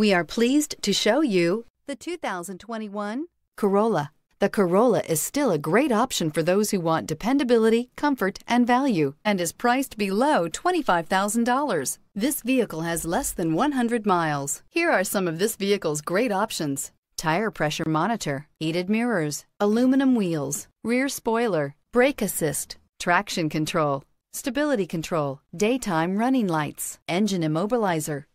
We are pleased to show you the 2021 Corolla. The Corolla is still a great option for those who want dependability, comfort, and value, and is priced below $25,000. This vehicle has less than 100 miles. Here are some of this vehicle's great options. Tire pressure monitor, heated mirrors, aluminum wheels, rear spoiler, brake assist, traction control, stability control, daytime running lights, engine immobilizer,